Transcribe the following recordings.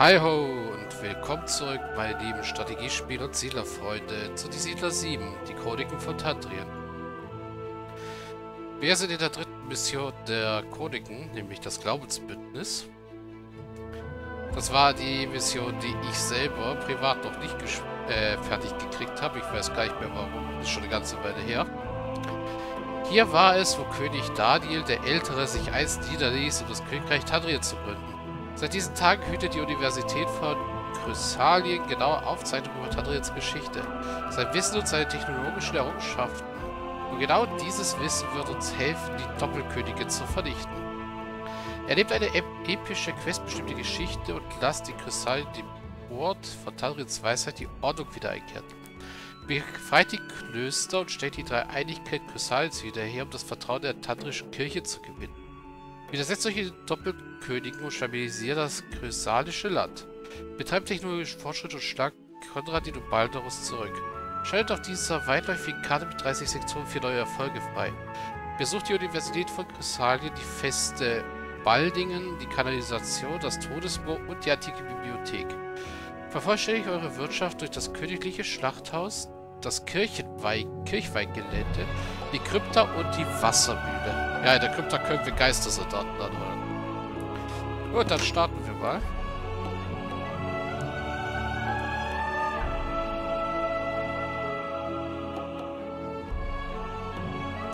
Hi ho und willkommen zurück, meine lieben Strategiespiel- und Siedlerfreunde, zu die Siedler 7, die Chroniken von Tandrien. Wir sind in der dritten Mission der Chroniken, nämlich das Glaubensbündnis. Das war die Mission, die ich selber privat noch nicht äh, fertig gekriegt habe. Ich weiß gar nicht mehr warum, das ist schon eine ganze Weile her. Hier war es, wo König Daniel der Ältere sich einst niederließ, um das Königreich Tandrien zu gründen. Seit diesen Tagen hütet die Universität von Chrysalien genaue Aufzeichnungen über Tandriens Geschichte, sein Wissen und seine technologischen Errungenschaften. Und genau dieses Wissen wird uns helfen, die Doppelkönige zu vernichten. Er nimmt eine epische, questbestimmte Geschichte und lasst die Chrysalien dem Ort von Tandriens Weisheit die Ordnung wieder einkehren. Befreit die Klöster und stellt die Dreieinigkeit Chrysaliens wieder her, um das Vertrauen der tandrischen Kirche zu gewinnen. Widersetzt euch den Doppelkönigen und stabilisiert das chrysalische Land. Betreibt technologischen Fortschritt und schlagt Konradin und Baldorus zurück. Schaltet auf dieser weitläufigen Karte mit 30 Sektionen für neue Erfolge frei. Besucht die Universität von Chrysalien, die Feste Baldingen, die Kanalisation, das Todesmoor und die antike Bibliothek. Vervollständigt eure Wirtschaft durch das königliche Schlachthaus, das Kirchenweih Kirchweihgelände, die Krypta und die Wassermühle. Ja, in der Krypta können wir Geistersoldaten anholen. Gut, dann starten wir mal.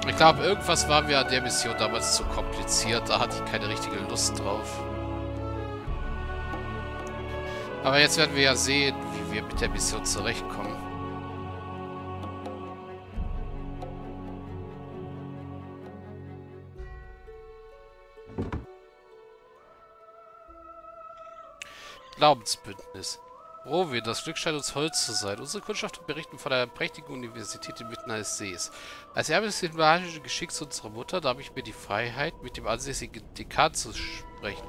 Ich glaube, irgendwas war mir an der Mission damals zu kompliziert. Da hatte ich keine richtige Lust drauf. Aber jetzt werden wir ja sehen, wie wir mit der Mission zurechtkommen. Glaubensbündnis. Rowe, das Glück scheint uns Holz zu sein. Unsere Kundschafter berichten von einer prächtigen Universität inmitten eines Sees. Als Erbe des diplomatischen Geschicks unserer Mutter nahm ich mir die Freiheit, mit dem ansässigen Dekan zu sprechen.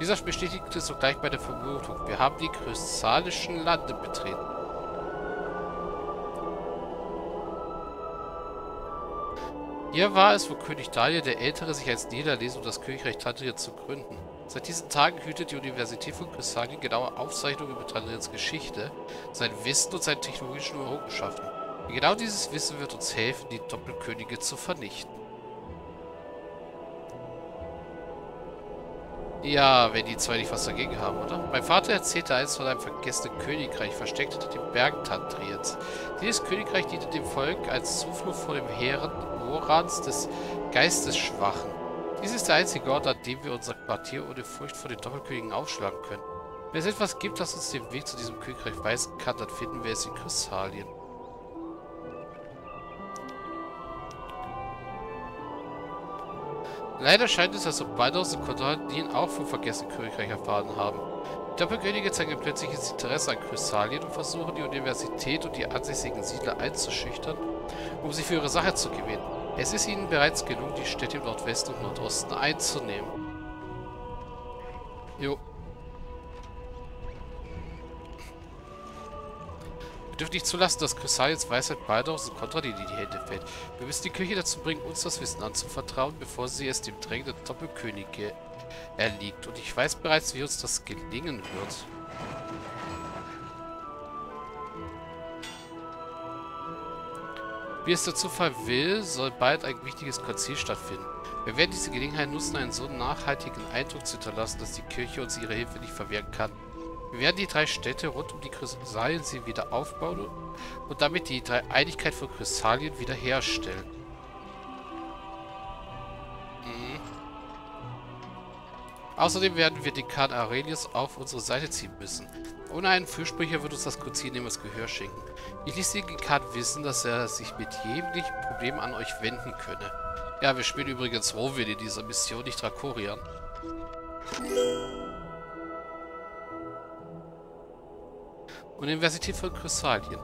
Dieser bestätigte sogleich meine Vermutung. Wir haben die krystalischen Lande betreten. Hier war es, wo König Daniel der Ältere sich als niederließ, um das Königreich Tantria zu gründen. Seit diesen Tagen hütet die Universität von Kristallien genaue Aufzeichnungen über Tandrians Geschichte, sein Wissen und seine technologischen Errungenschaften. Genau dieses Wissen wird uns helfen, die Doppelkönige zu vernichten. Ja, wenn die zwei nicht was dagegen haben, oder? Mein Vater erzählte einst von einem vergessenen Königreich, versteckt hinter den Bergen Tantriens. Dieses Königreich diente dem Volk als Zuflucht vor dem Heeren Morans des Geistesschwachen. Dies ist der einzige Ort, an dem wir unser Quartier ohne Furcht vor den Doppelkönigen aufschlagen können. Wenn es etwas gibt, das uns den Weg zu diesem Königreich weisen kann, dann finden wir es in Kristallien. Leider scheint es, als ob beide unsere Kontrahenten auch vom vergessenen Königreich erfahren haben. Die Doppelkönige zeigen plötzliches Interesse an Kristallien und versuchen, die Universität und die ansässigen Siedler einzuschüchtern, um sie für ihre Sache zu gewinnen. Es ist ihnen bereits gelungen, die Städte im Nordwesten und Nordosten einzunehmen. Jo. Wir dürfen nicht zulassen, dass Chrysaliens Weisheit beide aus dem Kontra in die Hände fällt. Wir müssen die Kirche dazu bringen, uns das Wissen anzuvertrauen, bevor sie es dem Drängen der Doppelkönige erliegt. Und ich weiß bereits, wie uns das gelingen wird. Wie es der Zufall will, soll bald ein wichtiges Konzil stattfinden. Wir werden diese Gelegenheit nutzen, einen so nachhaltigen Eindruck zu hinterlassen, dass die Kirche uns ihre Hilfe nicht verwehren kann. Wir werden die drei Städte rund um die Kristallien wieder aufbauen und damit die Dreieinigkeit von Kristallien wiederherstellen. Mhm. Außerdem werden wir den Khan Aurelius auf unsere Seite ziehen müssen. Ohne einen Fürsprecher wird uns das Konzil niemals Gehör schenken. Ich ließ den Gekart wissen, dass er sich mit jeglichen Problemen an euch wenden könne. Ja, wir spielen übrigens Rovin in dieser Mission, nicht Drakorian. Universität von Chrysalien.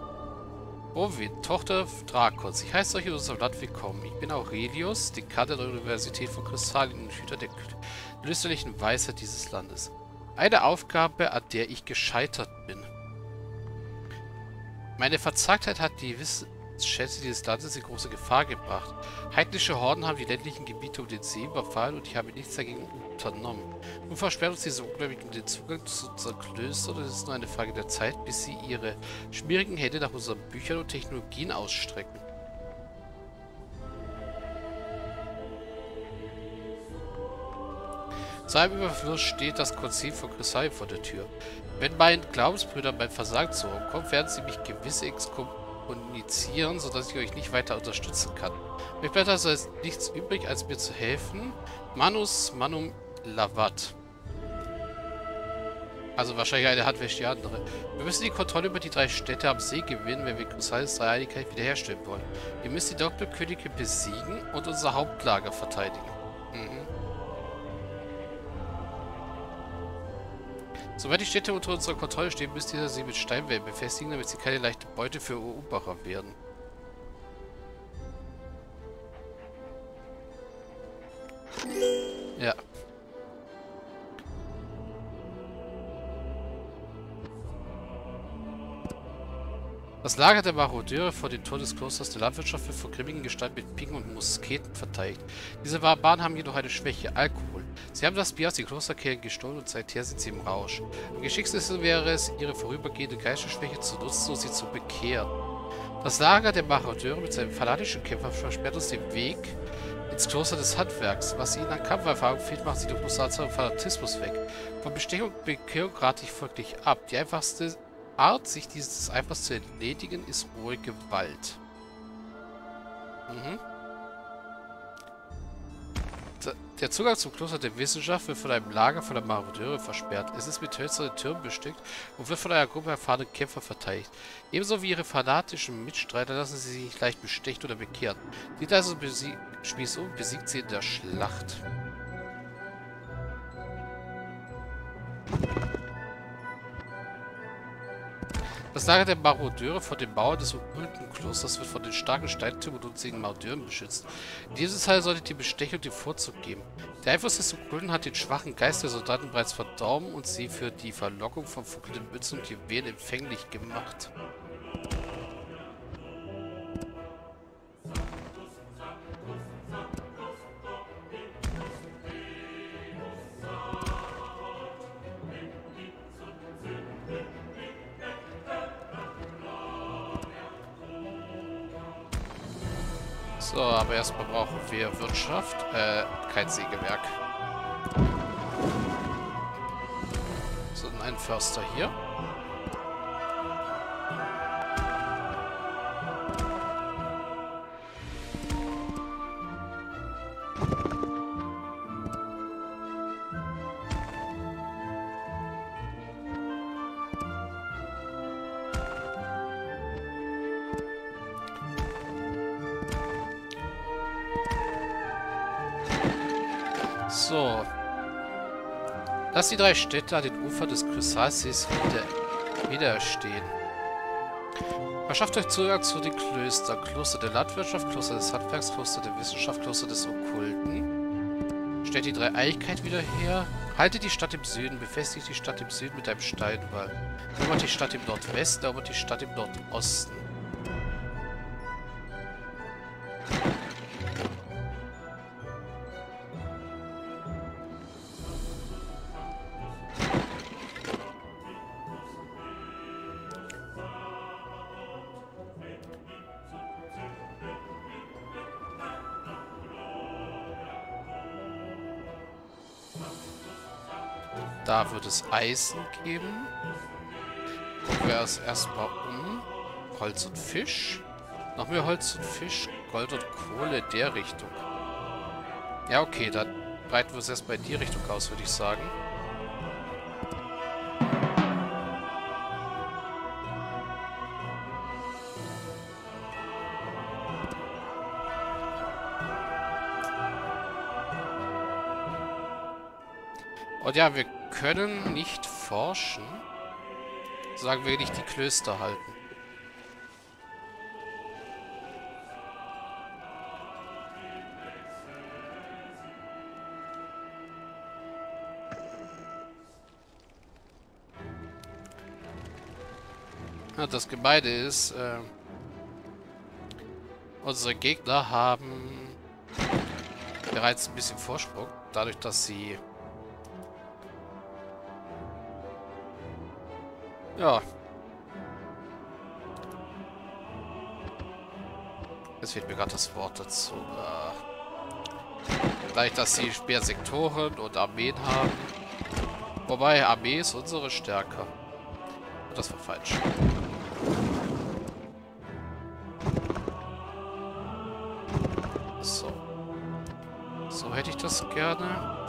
Rovin, Tochter Drakons. Ich heiße euch in unserem Land willkommen. Ich bin Aurelius, Dekan der Universität von Chrysalien und Hüter der klösterlichen Weisheit dieses Landes. Eine Aufgabe, an der ich gescheitert bin. Meine Verzagtheit hat die Wissensschätze dieses Landes in große Gefahr gebracht. Heidnische Horden haben die ländlichen Gebiete um den See überfallen und ich habe nichts dagegen unternommen. Nun versperrt uns diese Ungläubigen den Zugang zu unseren Klöstern und es ist nur eine Frage der Zeit, bis sie ihre schmierigen Hände nach unseren Büchern und Technologien ausstrecken. Zu einem Überfluss steht das Konzil von Chrysae vor der Tür. Wenn meinen Glaubensbrüdern mein Versagen zu kommt, werden sie mich gewiss exkommunizieren, sodass ich euch nicht weiter unterstützen kann. Mir bleibt also nichts übrig, als mir zu helfen. Manus Manum Lavat. Also wahrscheinlich eine Hand wäscht die andere. Wir müssen die Kontrolle über die drei Städte am See gewinnen, wenn wir Crusalis Dreieinigkeit wiederherstellen wollen. Wir müssen die Doktorkönige besiegen und unser Hauptlager verteidigen. Mhm. Soweit die Städte unter unserer Kontrolle stehen, müsst ihr sie mit Steinwellen befestigen, damit sie keine leichte Beute für Urubacher werden. Ja. Das Lager der Marodeure vor den Toren des Klosters der Landwirtschaft wird von grimmigen Gestalten mit Piken und Musketen verteidigt. Diese Barbaren haben jedoch eine Schwäche, Alkohol. Sie haben das Bier aus den Klosterkirchen gestohlen und seither sind sie im Rausch. Am geschicktesten wäre es, ihre vorübergehende Geistesschwäche zu nutzen, um sie zu bekehren. Das Lager der Marodeure mit seinem fanatischen Kämpfer versperrt uns den Weg ins Kloster des Handwerks. Was ihnen an Kampferfahrung fehlt, macht sie durch bloß Fanatismus weg. Von Bestechung und Bekehrung rate ich folglich ab. Die einfachste Art, sich dieses Eifers zu entledigen, ist wohl Gewalt. Mhm. Der Zugang zum Kloster der Wissenschaft wird von einem Lager voller Marodeure versperrt. Es ist mit hölzernen Türmen bestückt und wird von einer Gruppe erfahrener Kämpfer verteidigt. Ebenso wie ihre fanatischen Mitstreiter lassen sie sich leicht bestechen oder bekehren. Die also spießt um, besiegt sie in der Schlacht. Das Lager der Marodeure vor dem Bauer des okkulten Klosters wird von den starken Steintürmen und unzähligen Marodeuren beschützt. In diesem Fall sollte die Bestechung den Vorzug geben. Der Einfluss des Okkulten hat den schwachen Geist der Soldaten bereits verdorben und sie für die Verlockung von funkelnden Mützen und Juwelen empfänglich gemacht. So, aber erstmal brauchen wir Wirtschaft. Äh, kein Sägewerk. So, ein Förster hier. So. Lass die drei Städte an den Ufern des Chrysalsees wieder, wieder stehen. Verschafft euch Zugang zu den Klöstern. Kloster der Landwirtschaft, Kloster des Handwerks, Kloster der Wissenschaft, Kloster des Okkulten. Stellt die Dreieinigkeit wieder her. Haltet die Stadt im Süden, befestigt die Stadt im Süden mit einem Steinwall. Erobert die Stadt im Nordwesten, erobert die Stadt im Nordosten. Da wird es Eisen geben. Gucken wir es erstmal um. Holz und Fisch. Noch mehr Holz und Fisch. Gold und Kohle in der Richtung. Ja, okay, dann breiten wir es erstmal in die Richtung aus, würde ich sagen. Und ja, wir können nicht forschen, solange wir nicht die Klöster halten. Das Gemeine ist, äh, unsere Gegner haben bereits ein bisschen Vorsprung, dadurch, dass sie Ja. Jetzt fehlt mir gerade das Wort dazu. Äh, vielleicht, dass sie mehr Sektoren und Armeen haben. Wobei, Armee ist unsere Stärke. Das war falsch. So. So hätte ich das gerne.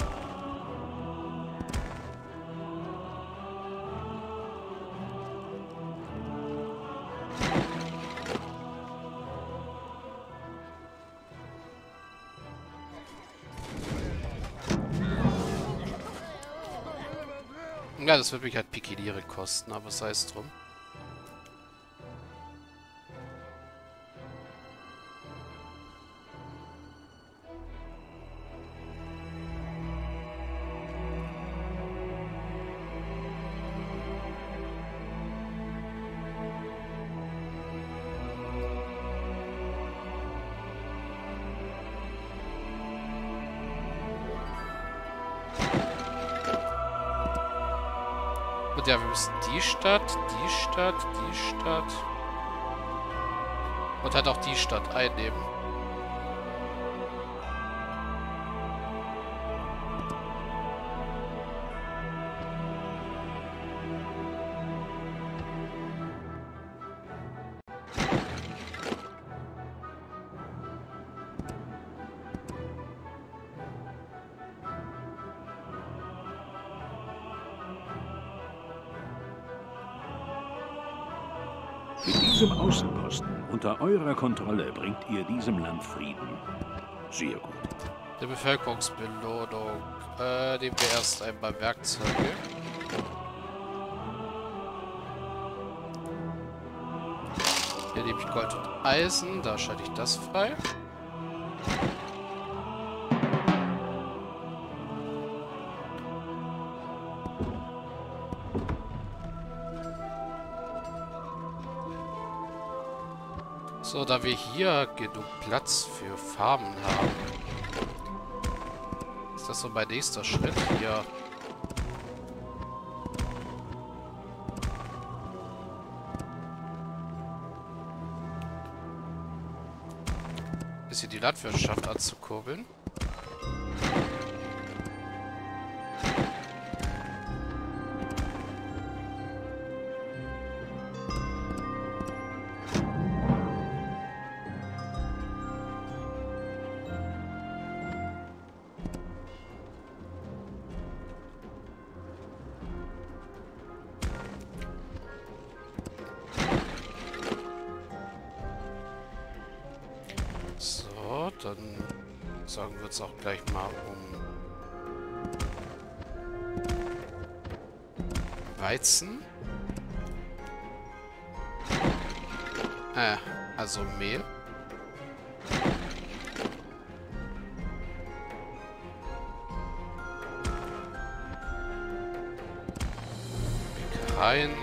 Ja, das wird mich halt Pikiniere kosten, aber sei es drum. Und ja, wir müssen die Stadt, die Stadt, die Stadt und halt auch die Stadt einnehmen. Mit diesem Außenposten unter eurer Kontrolle bringt ihr diesem Land Frieden. Sehr gut. Die Bevölkerungsbelohnung. Äh, nehmen wir erst einmal Werkzeuge. Hier nehme ich Gold und Eisen. Da schalte ich das frei. So, da wir hier genug Platz für Farmen haben, ist das so mein nächster Schritt hier. Bisschen die Landwirtschaft anzukurbeln. Sagen wir jetzt auch gleich mal um Weizen. Äh, also Mehl. Bäckereien.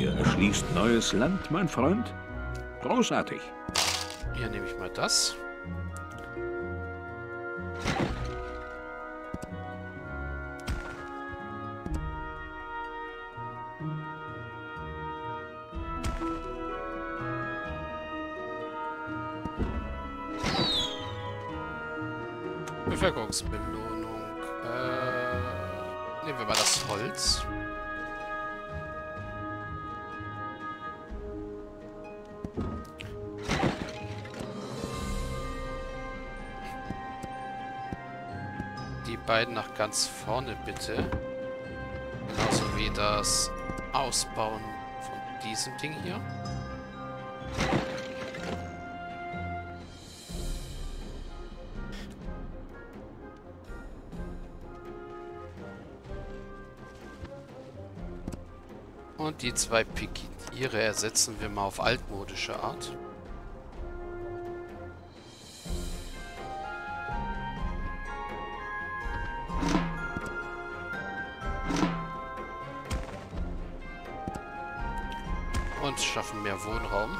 Ihr erschließt neues Land, mein Freund. Großartig. Hier nehme ich mal das. Bevölkerungsbelohnung. Die beiden nach ganz vorne bitte. Genauso wie das Ausbauen von diesem Ding hier. Und die zwei Pikiniere ersetzen wir mal auf altmodische Art. Und schaffen mehr Wohnraum.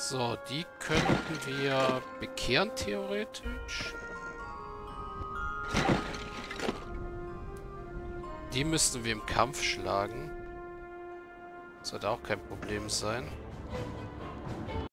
So, die könnten wir bekehren, theoretisch. Die müssten wir im Kampf schlagen. Sollte auch kein Problem sein.